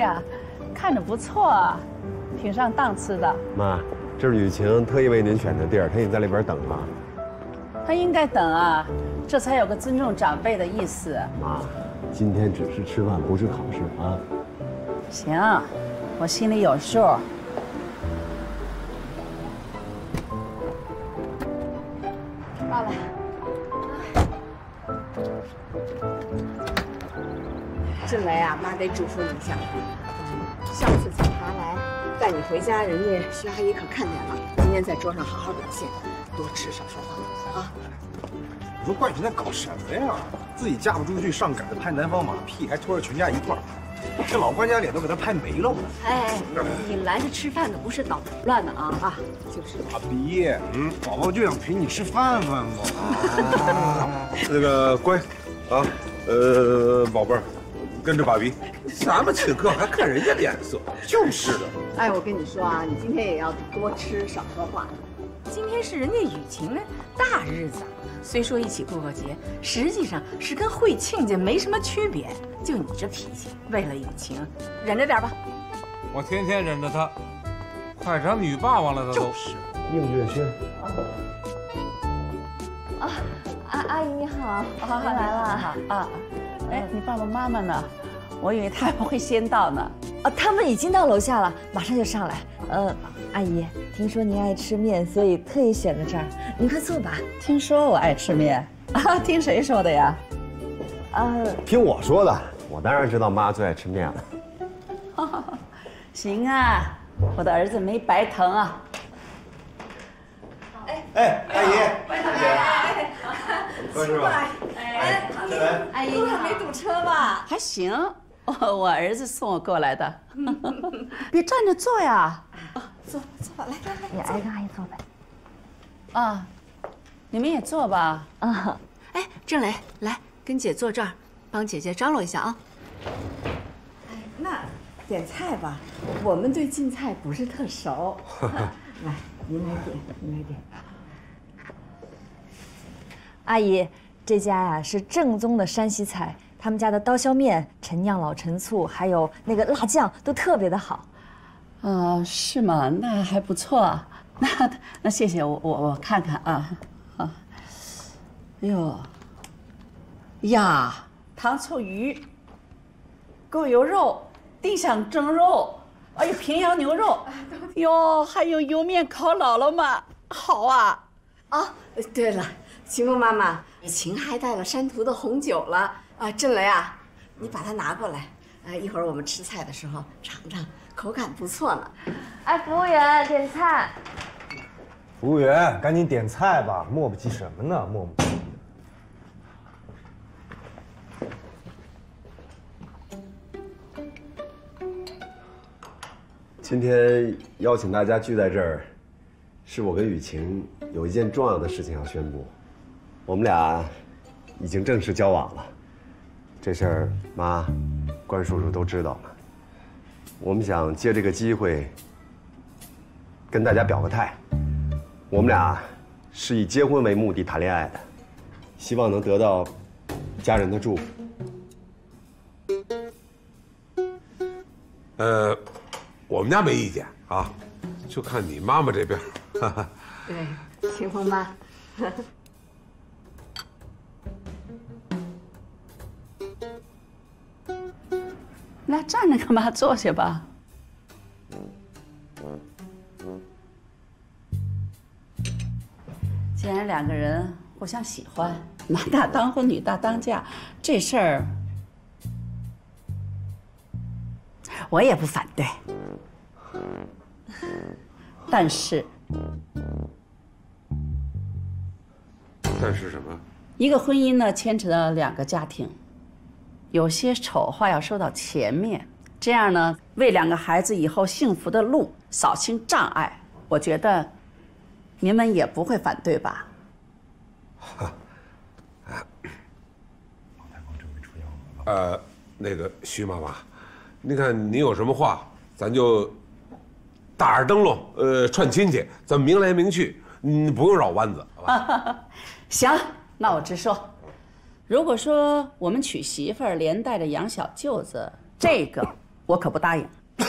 呀，看着不错，挺上档次的。妈，这是雨晴特意为您选的地儿，她已经在里边等了。她应该等啊，这才有个尊重长辈的意思。妈，今天只是吃饭，不是考试啊。行，我心里有数。爸爸，振雷啊，妈得嘱咐你一下，上次警察来带你回家，人家徐阿姨可看见了。今天在桌上好好表现，多吃少说话啊。你说冠群在搞什么呀？自己嫁不出去，上赶着拍男方马屁，还拖着全家一块儿，这老官家脸都给他拍没了。哎，你来是吃饭的不是捣乱的啊啊！就是爸比，嗯，宝宝就想陪你吃饭饭嘛。那个乖，啊，呃，宝贝儿，跟着爸比。咱们请客还看人家脸色，就是的。哎，我跟你说啊，你今天也要多吃少说话。今天是人家雨晴的大日子，虽说一起过过节，实际上是跟会亲家没什么区别。就你这脾气，为了雨晴，忍着点吧。我天天忍着他，快成女霸王了，他都。就是应月轩。啊，阿阿姨你好，好，您来了啊。哎，你爸爸妈妈呢？我以为他们会先到呢。啊，他们已经到楼下了，马上就上来。呃，阿姨，听说您爱吃面，所以特意选了这儿。您快坐吧。听说我爱吃面 啊？听谁说的呀？呃，听我说的，我当然知道妈最爱吃面了。行啊，我的儿子没白疼啊。哎哎，阿姨，哎，关师傅，哎，来，阿姨，路上没堵车吧？还行，我我儿子送我过来的。别站着坐呀。坐坐吧，来来来，你挨跟阿姨坐呗。啊，你们也坐吧。啊，哎，郑磊，来跟姐坐这儿，帮姐姐张罗一下啊。哎，那点菜吧，我们对进菜不是特熟。来，您来点，您来点。阿姨，这家呀是正宗的山西菜，他们家的刀削面、陈酿老陈醋，还有那个辣酱都特别的好。啊，是吗？那还不错。那那谢谢我我我看看啊啊。哎呦呀，糖醋鱼、狗油肉、地香蒸肉，哎呦，平阳牛肉，哟，还有油面烤姥姥嘛，好啊。啊，对了，晴风妈妈，雨晴还带了山图的红酒了啊！振雷啊，你把它拿过来，啊，一会儿我们吃菜的时候尝尝，口感不错呢。哎，服务员点菜。服务员，赶紧点菜吧，磨磨唧什么呢？磨磨唧。今天邀请大家聚在这儿，是我跟雨晴有一件重要的事情要宣布，我们俩已经正式交往了。这事儿妈、关叔叔都知道了。我们想借这个机会跟大家表个态，我们俩是以结婚为目的谈恋爱的，希望能得到家人的祝福。呃，我们家没意见啊，就看你妈妈这边。哈哈对，晴风妈？坐下吧。既然两个人互相喜欢，男大当婚，女大当嫁，这事儿我也不反对。但是，但是什么？一个婚姻呢，牵扯到两个家庭，有些丑话要说到前面，这样呢，为两个孩子以后幸福的路扫清障碍，我觉得您们也不会反对吧？呃，那个徐妈妈，你看你有什么话，咱就打着灯笼，呃，串亲戚，咱明来明去，你不用绕弯子，好吧？行，那我直说，如果说我们娶媳妇儿连带着养小舅子，这个我可不答应。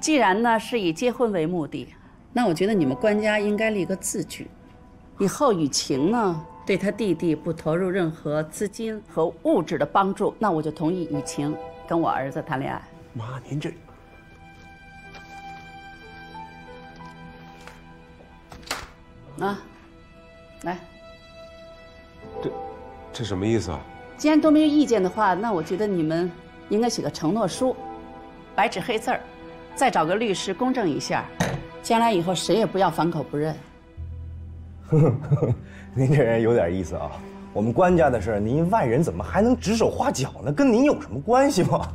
既然呢是以结婚为目的，那我觉得你们官家应该立个字据，以后雨晴呢对他弟弟不投入任何资金和物质的帮助，那我就同意雨晴跟我儿子谈恋爱。妈，您这啊，来，这这什么意思啊？既然都没有意见的话，那我觉得你们应该写个承诺书，白纸黑字儿，再找个律师公证一下，将来以后谁也不要反口不认。呵呵呵您这人有点意思啊！我们官家的事儿，您外人怎么还能指手画脚呢？跟您有什么关系吗？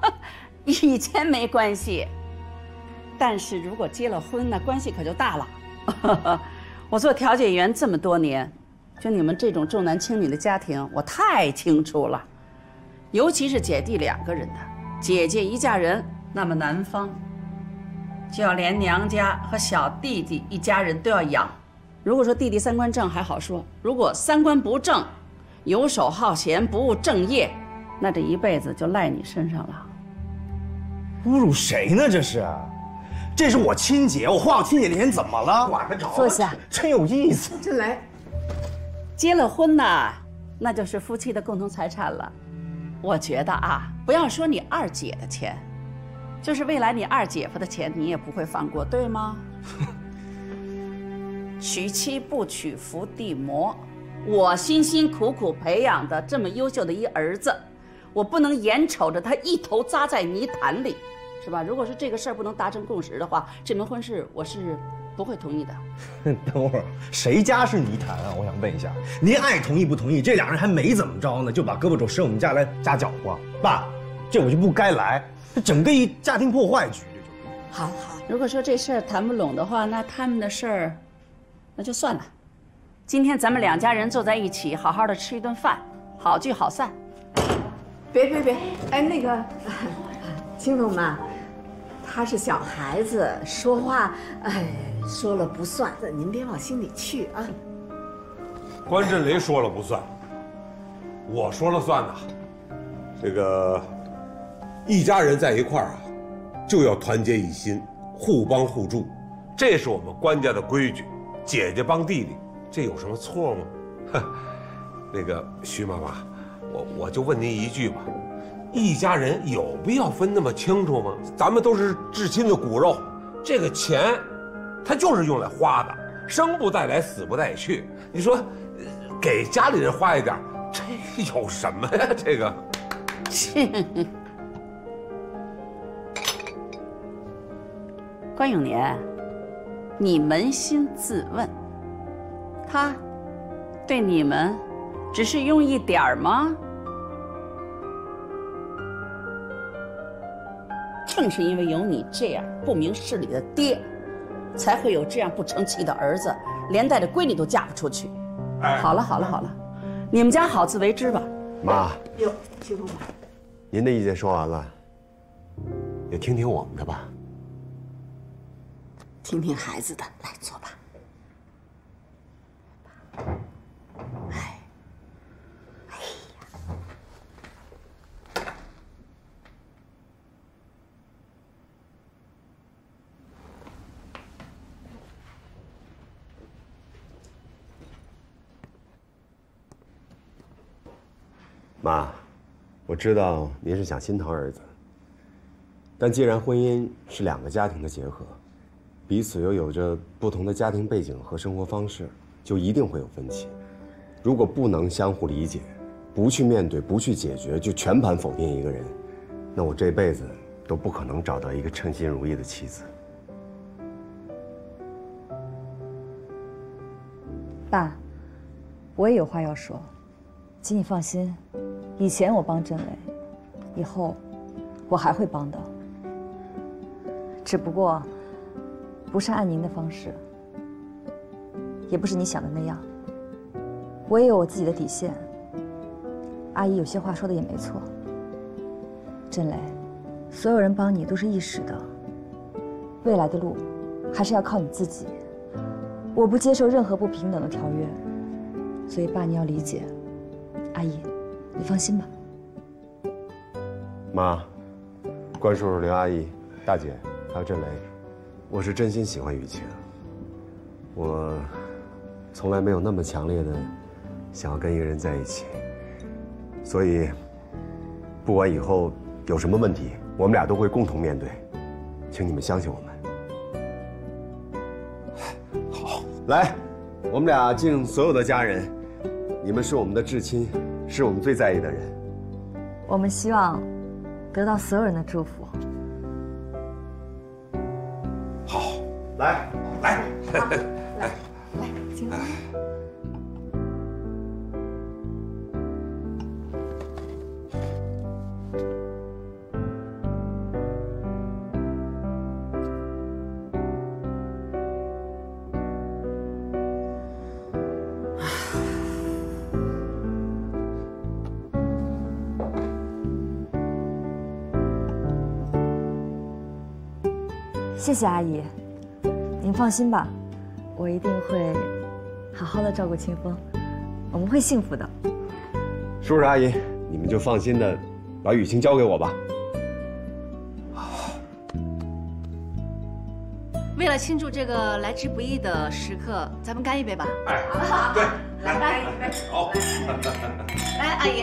以前没关系，但是如果结了婚，那关系可就大了。我做调解员这么多年，就你们这种重男轻女的家庭，我太清楚了。尤其是姐弟两个人的，姐姐一嫁人，那么男方就要连娘家和小弟弟一家人都要养。如果说弟弟三观正还好说，如果三观不正，游手好闲，不务正业，那这一辈子就赖你身上了。侮辱谁呢？这是，这是我亲姐，我花我亲姐的钱怎么了？管得着？坐下，真有意思。进来，结了婚呢，那就是夫妻的共同财产了。我觉得啊，不要说你二姐的钱，就是未来你二姐夫的钱，你也不会放过，对吗？娶妻不娶伏地魔，我辛辛苦苦培养的这么优秀的一儿子，我不能眼瞅着他一头扎在泥潭里，是吧？如果是这个事儿不能达成共识的话，这门婚事我是不会同意的。等会儿，谁家是泥潭啊？我想问一下，您爱同意不同意？这俩人还没怎么着呢，就把胳膊肘伸我们家来夹搅和。爸，这我就不该来，这整个一家庭破坏局。好好，如果说这事儿谈不拢的话，那他们的事儿，那就算了。今天咱们两家人坐在一起，好好的吃一顿饭，好聚好散。别别别，哎，那个，青龙妈，他是小孩子，说话，哎，说了不算，您别往心里去啊。关震雷说了不算，我说了算呐。这个一家人在一块儿啊，就要团结一心，互帮互助，这是我们关家的规矩。姐姐帮弟弟，这有什么错吗？哼，那个徐妈妈，我我就问您一句吧，一家人有必要分那么清楚吗？咱们都是至亲的骨肉，这个钱，它就是用来花的，生不带来，死不带去。你说，给家里人花一点，这有什么呀？这个，关永年，你扪心自问，他对你们只是用一点吗？正是因为有你这样不明事理的爹，才会有这样不成器的儿子，连带着闺女都嫁不出去。好了好了好了，你们家好自为之吧。妈，哟，青龙妈，您的意见说完了，也听听我们的吧。听听孩子的，来坐吧。妈，我知道您是想心疼儿子，但既然婚姻是两个家庭的结合，彼此又有着不同的家庭背景和生活方式，就一定会有分歧。如果不能相互理解，不去面对，不去解决，就全盘否定一个人，那我这辈子都不可能找到一个称心如意的妻子。爸，我也有话要说，请你放心，以前我帮郑磊，以后我还会帮的，只不过不是按您的方式，也不是你想的那样。我也有我自己的底线。阿姨有些话说的也没错，郑磊，所有人帮你都是一时的，未来的路还是要靠你自己。我不接受任何不平等的条约，所以爸，你要理解，阿姨，你放心吧。妈，关叔叔、刘阿姨、大姐，还有郑雷，我是真心喜欢雨晴。我从来没有那么强烈的想要跟一个人在一起，所以不管以后有什么问题，我们俩都会共同面对，请你们相信我们。好，来，我们俩敬所有的家人，你们是我们的至亲，是我们最在意的人。我们希望得到所有人的祝福。好，来，来，谢谢阿姨，您放心吧，我一定会好好的照顾清风，我们会幸福的。叔叔阿姨，你们就放心的把雨晴交给我吧。为了庆祝这个来之不易的时刻，咱们干一杯吧！哎，好，对，来干一杯。好，来，阿姨，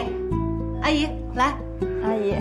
阿姨，来，阿姨。